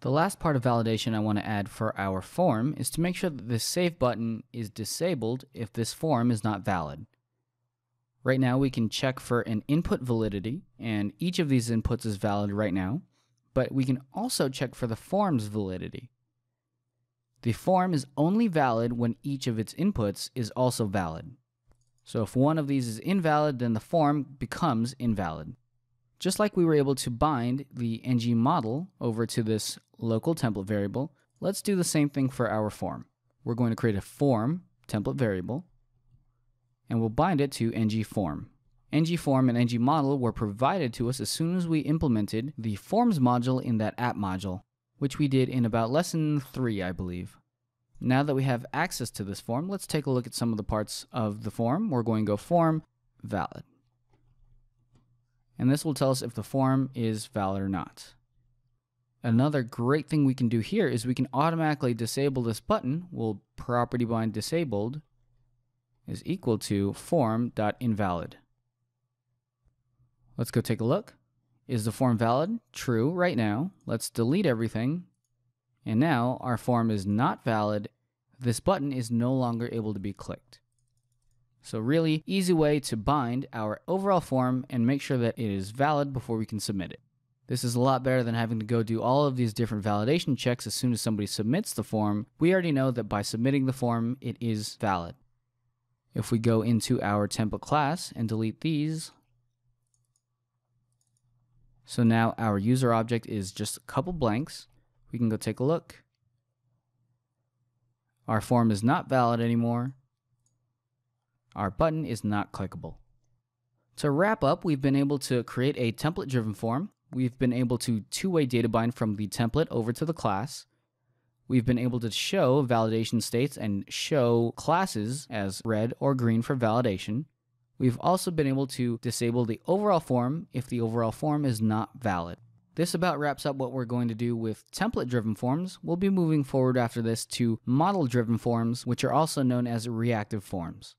The last part of validation I want to add for our form is to make sure that the save button is disabled if this form is not valid. Right now we can check for an input validity and each of these inputs is valid right now, but we can also check for the form's validity. The form is only valid when each of its inputs is also valid. So if one of these is invalid, then the form becomes invalid. Just like we were able to bind the ng model over to this local template variable, let's do the same thing for our form. We're going to create a form template variable, and we'll bind it to ng form. ng form and ng model were provided to us as soon as we implemented the forms module in that app module, which we did in about lesson 3, I believe. Now that we have access to this form, let's take a look at some of the parts of the form. We're going to go form valid and this will tell us if the form is valid or not. Another great thing we can do here is we can automatically disable this button. We'll property bind disabled is equal to form.invalid. Let's go take a look. Is the form valid? True right now. Let's delete everything. And now our form is not valid. This button is no longer able to be clicked. So really easy way to bind our overall form and make sure that it is valid before we can submit it. This is a lot better than having to go do all of these different validation checks as soon as somebody submits the form. We already know that by submitting the form, it is valid. If we go into our template class and delete these, so now our user object is just a couple blanks. We can go take a look. Our form is not valid anymore our button is not clickable. To wrap up, we've been able to create a template-driven form. We've been able to two-way data bind from the template over to the class. We've been able to show validation states and show classes as red or green for validation. We've also been able to disable the overall form if the overall form is not valid. This about wraps up what we're going to do with template-driven forms. We'll be moving forward after this to model-driven forms, which are also known as reactive forms.